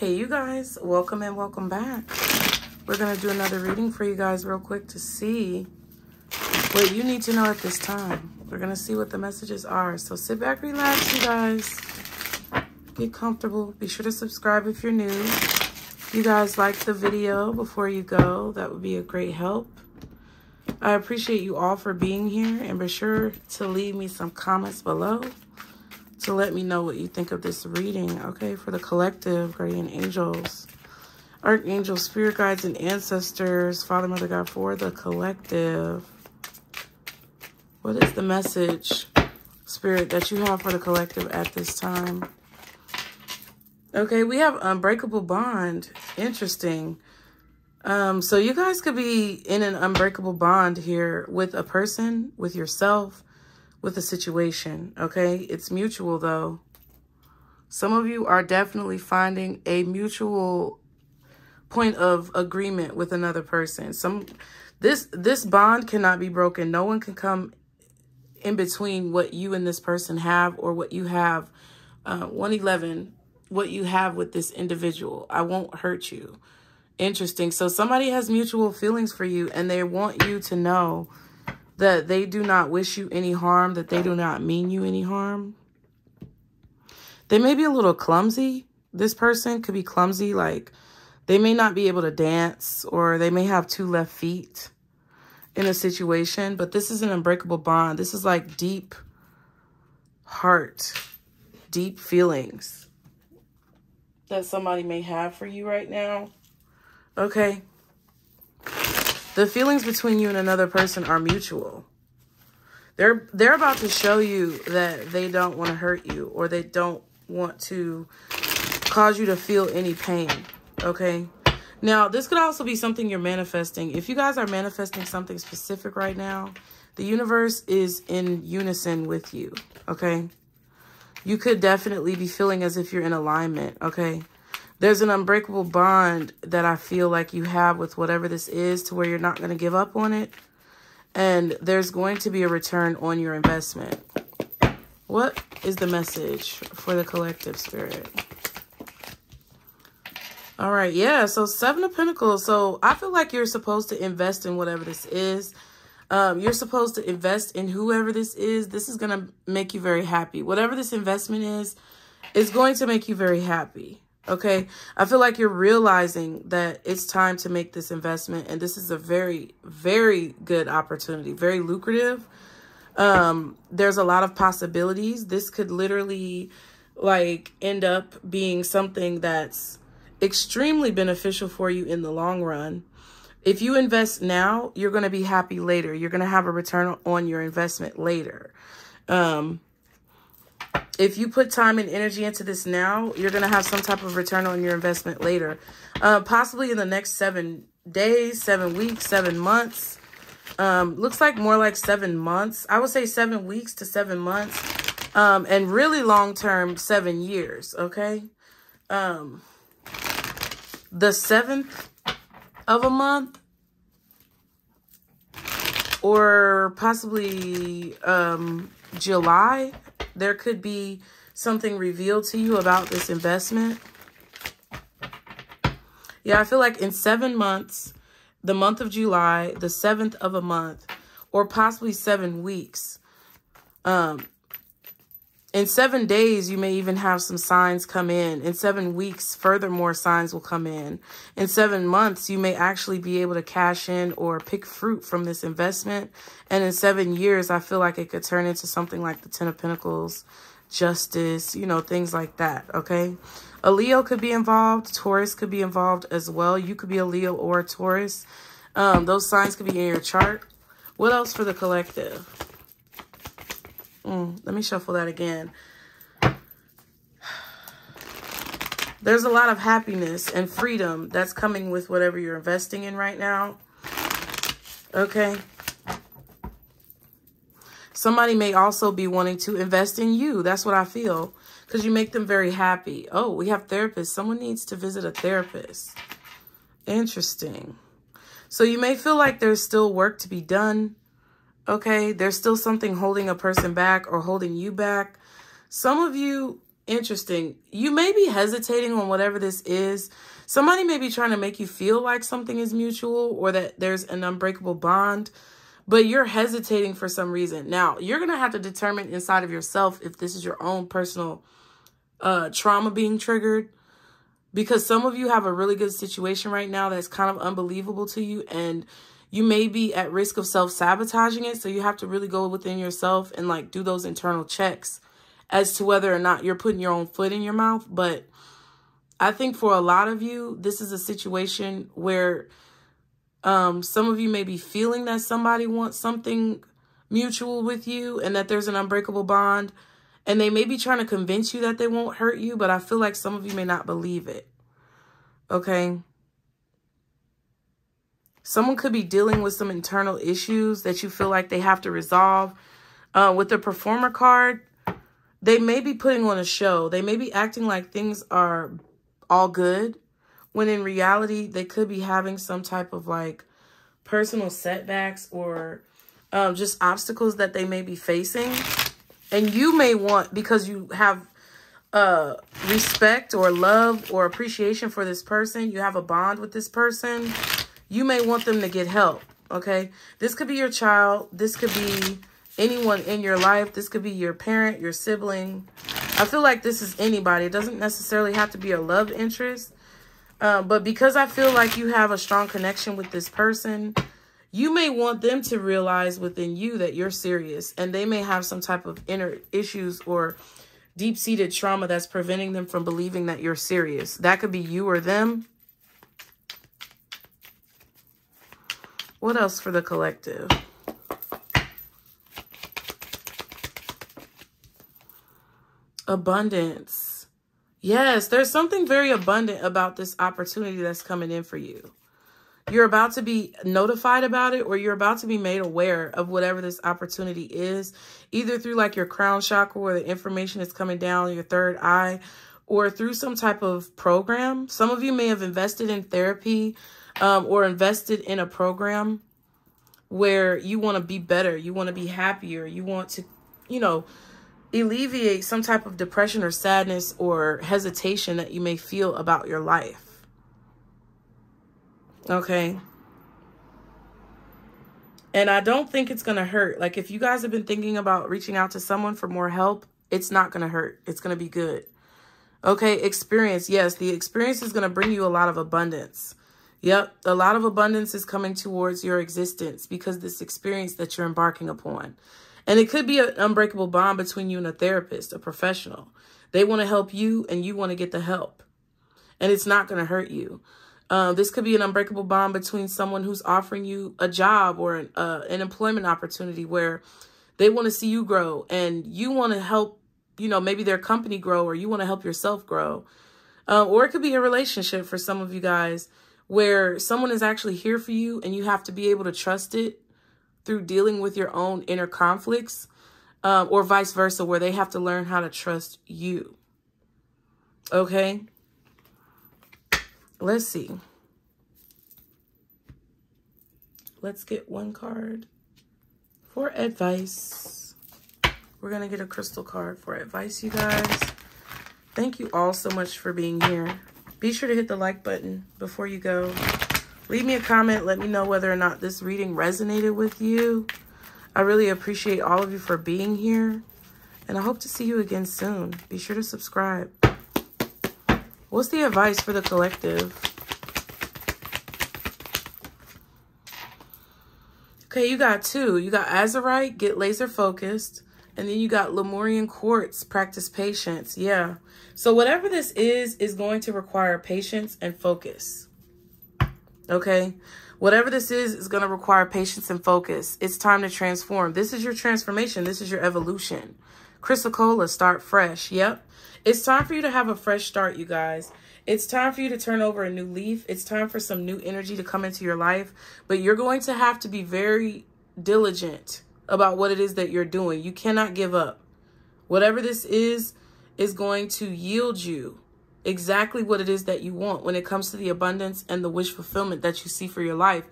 Hey, you guys, welcome and welcome back. We're going to do another reading for you guys real quick to see what you need to know at this time. We're going to see what the messages are. So sit back, relax, you guys. Get comfortable. Be sure to subscribe if you're new. If you guys like the video before you go, that would be a great help. I appreciate you all for being here and be sure to leave me some comments below to let me know what you think of this reading, okay? For the collective, guardian angels, archangels, spirit guides, and ancestors, Father, Mother, God, for the collective. What is the message, spirit, that you have for the collective at this time? Okay, we have unbreakable bond. Interesting. Um, so you guys could be in an unbreakable bond here with a person, with yourself, with a situation, okay? It's mutual, though. Some of you are definitely finding a mutual point of agreement with another person. Some this this bond cannot be broken. No one can come in between what you and this person have or what you have. Uh, 111, what you have with this individual. I won't hurt you. Interesting. So somebody has mutual feelings for you and they want you to know that they do not wish you any harm, that they do not mean you any harm. They may be a little clumsy. This person could be clumsy, like they may not be able to dance or they may have two left feet in a situation, but this is an unbreakable bond. This is like deep heart, deep feelings that somebody may have for you right now. Okay. The feelings between you and another person are mutual. They're they're about to show you that they don't want to hurt you or they don't want to cause you to feel any pain, okay? Now, this could also be something you're manifesting. If you guys are manifesting something specific right now, the universe is in unison with you, okay? You could definitely be feeling as if you're in alignment, okay? There's an unbreakable bond that I feel like you have with whatever this is to where you're not going to give up on it. And there's going to be a return on your investment. What is the message for the collective spirit? All right, yeah, so Seven of Pentacles. So I feel like you're supposed to invest in whatever this is. Um, you're supposed to invest in whoever this is. This is going to make you very happy. Whatever this investment is, is going to make you very happy. Okay. I feel like you're realizing that it's time to make this investment. And this is a very, very good opportunity, very lucrative. Um, there's a lot of possibilities. This could literally like end up being something that's extremely beneficial for you in the long run. If you invest now, you're going to be happy later. You're going to have a return on your investment later. Um, if you put time and energy into this now, you're going to have some type of return on your investment later. Uh, possibly in the next seven days, seven weeks, seven months. Um, looks like more like seven months. I would say seven weeks to seven months. Um, and really long term, seven years, okay? Um, the seventh of a month or possibly um, July there could be something revealed to you about this investment. Yeah, I feel like in seven months, the month of July, the seventh of a month, or possibly seven weeks, um, in seven days, you may even have some signs come in. In seven weeks, furthermore signs will come in. In seven months, you may actually be able to cash in or pick fruit from this investment. And in seven years, I feel like it could turn into something like the Ten of Pentacles, justice, you know, things like that, okay? A Leo could be involved. Taurus could be involved as well. You could be a Leo or a Taurus. Um, those signs could be in your chart. What else for the collective? Mm, let me shuffle that again. There's a lot of happiness and freedom that's coming with whatever you're investing in right now. Okay. Somebody may also be wanting to invest in you. That's what I feel. Because you make them very happy. Oh, we have therapists. Someone needs to visit a therapist. Interesting. So you may feel like there's still work to be done okay? There's still something holding a person back or holding you back. Some of you interesting. You may be hesitating on whatever this is. Somebody may be trying to make you feel like something is mutual or that there's an unbreakable bond, but you're hesitating for some reason. Now, you're going to have to determine inside of yourself if this is your own personal uh, trauma being triggered because some of you have a really good situation right now that's kind of unbelievable to you and you may be at risk of self-sabotaging it. So you have to really go within yourself and like do those internal checks as to whether or not you're putting your own foot in your mouth. But I think for a lot of you, this is a situation where um, some of you may be feeling that somebody wants something mutual with you and that there's an unbreakable bond. And they may be trying to convince you that they won't hurt you, but I feel like some of you may not believe it. Okay. Someone could be dealing with some internal issues that you feel like they have to resolve. Uh, with the performer card, they may be putting on a show. They may be acting like things are all good, when in reality, they could be having some type of like personal setbacks or um, just obstacles that they may be facing. And you may want, because you have uh, respect or love or appreciation for this person, you have a bond with this person, you may want them to get help, okay? This could be your child. This could be anyone in your life. This could be your parent, your sibling. I feel like this is anybody. It doesn't necessarily have to be a love interest. Uh, but because I feel like you have a strong connection with this person, you may want them to realize within you that you're serious. And they may have some type of inner issues or deep-seated trauma that's preventing them from believing that you're serious. That could be you or them. What else for the collective? Abundance. Yes, there's something very abundant about this opportunity that's coming in for you. You're about to be notified about it or you're about to be made aware of whatever this opportunity is, either through like your crown chakra where the information is coming down your third eye or through some type of program. Some of you may have invested in therapy um, or invested in a program where you want to be better, you want to be happier, you want to, you know, alleviate some type of depression or sadness or hesitation that you may feel about your life. Okay. And I don't think it's going to hurt. Like if you guys have been thinking about reaching out to someone for more help, it's not going to hurt. It's going to be good. Okay. Experience. Yes. The experience is going to bring you a lot of abundance. Yep. A lot of abundance is coming towards your existence because this experience that you're embarking upon. And it could be an unbreakable bond between you and a therapist, a professional. They want to help you and you want to get the help. And it's not going to hurt you. Uh, this could be an unbreakable bond between someone who's offering you a job or an, uh, an employment opportunity where they want to see you grow and you want to help, you know, maybe their company grow or you want to help yourself grow. Uh, or it could be a relationship for some of you guys where someone is actually here for you and you have to be able to trust it through dealing with your own inner conflicts um, or vice versa, where they have to learn how to trust you. Okay. Let's see. Let's get one card for advice. We're going to get a crystal card for advice, you guys. Thank you all so much for being here. Be sure to hit the like button before you go. Leave me a comment. Let me know whether or not this reading resonated with you. I really appreciate all of you for being here. And I hope to see you again soon. Be sure to subscribe. What's the advice for the collective? Okay, you got two. You got Azurite, get laser focused. And then you got Lemurian Quartz, practice patience. Yeah. So whatever this is, is going to require patience and focus. Okay. Whatever this is, is going to require patience and focus. It's time to transform. This is your transformation. This is your evolution. Chrysocolla, start fresh. Yep. It's time for you to have a fresh start, you guys. It's time for you to turn over a new leaf. It's time for some new energy to come into your life. But you're going to have to be very diligent about what it is that you're doing. You cannot give up. Whatever this is, is going to yield you exactly what it is that you want when it comes to the abundance and the wish fulfillment that you see for your life.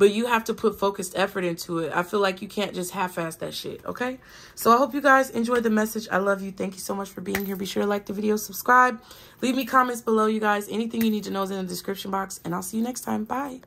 but you have to put focused effort into it. I feel like you can't just half-ass that shit, okay? So I hope you guys enjoyed the message. I love you. Thank you so much for being here. Be sure to like the video, subscribe, leave me comments below, you guys. Anything you need to know is in the description box, and I'll see you next time. Bye.